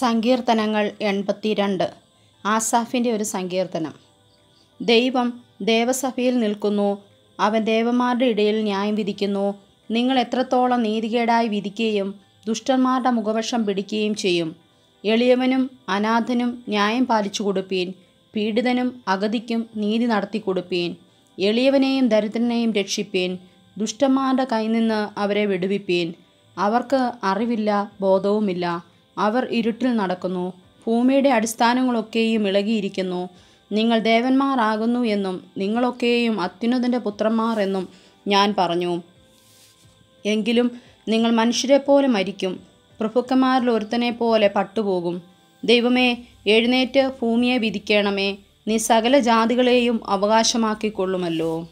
സങ്കീർത്തനങ്ങൾ എൺപത്തിരണ്ട്. ആസാഫിന്റെ ഒരു സങ്കീർത്തനം. ദൈവം ദേവസഭയിൽ നിൽക്കുന്നു. അവൻ ദേവന്മാരുടെ ഇടയിൽ ന്യായം വിധിക്കുന്നു. നിങ്ങൾ എത്രത്തോളം നീതികേടായി വിധിക്കുകയും ദുഷ്ടന്മാരുടെ മുഖവശം പിടിക്കുകയും ചെയ്യും. എളിയവനും അനാഥനും ന്യായം പാലിച്ചു കൊടുപ്പീൻ. പീഡിതനും അഗതിക്കും നീതി നടത്തി കൊടുപ്പീൻ. എളിയവനെയും ദരിദ്രനെയും രക്ഷിപ്പീൻ. ദുഷ്ടന്മാരുടെ കൈനിന്ന് അവരെ വിടുവിപ്പീൻ. അവർക്ക് അറിവില്ല ബോധവുമില്ല. അവർ ഇരുട്ടിൽ നടക്കുന്നു. ഭൂമിയുടെ അടിസ്ഥാനങ്ങളൊക്കെയും ഇളകിയിരിക്കുന്നു. നിങ്ങൾ ദേവന്മാരാകുന്നു എന്നും നിങ്ങളൊക്കെയും അത്യുന്നതന്റെ പുത്രന്മാർ എന്നും ഞാൻ പറഞ്ഞു. എങ്കിലും നിങ്ങൾ മനുഷ്യരെ പോലെ മരിക്കും. പ്രഭുക്കന്മാരിൽ ഒരുത്തനെ പോലെ പട്ടുപോകും. ദൈവമേ എഴുന്നേറ്റ് ഭൂമിയെ വിധിക്കണമേ. നീ സകല ജാതികളെയും അവകാശമാക്കിക്കൊള്ളുമല്ലോ.